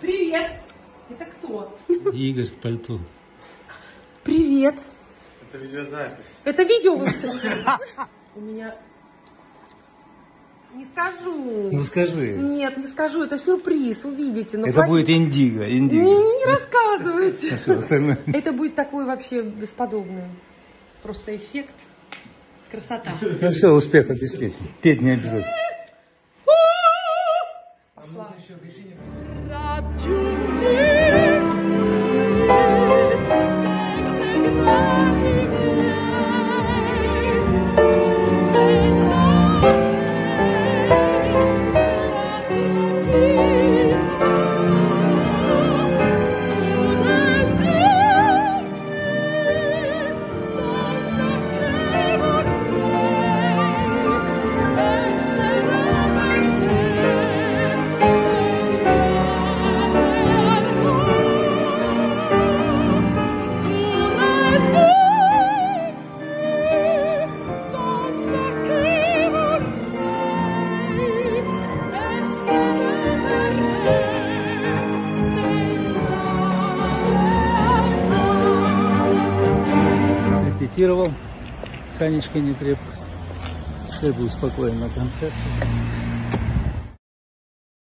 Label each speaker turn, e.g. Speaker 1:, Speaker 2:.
Speaker 1: Привет! Это кто?
Speaker 2: Игорь в пальто.
Speaker 1: Привет!
Speaker 3: Это видеозапись.
Speaker 1: Это видео выставили. У меня... Не скажу.
Speaker 2: Ну скажи.
Speaker 1: Нет, не скажу, это сюрприз, увидите. Но
Speaker 2: Это
Speaker 1: хватит-
Speaker 2: будет индиго. Индиго.
Speaker 1: не, не рассказывайте. Это будет такой вообще бесподобный. Просто эффект. Красота.
Speaker 2: Ну все, успех обеспечен. Петь не обязательно. Raggiungere Репетировал. Санечка не крепко. Теперь будет спокойно на концерте.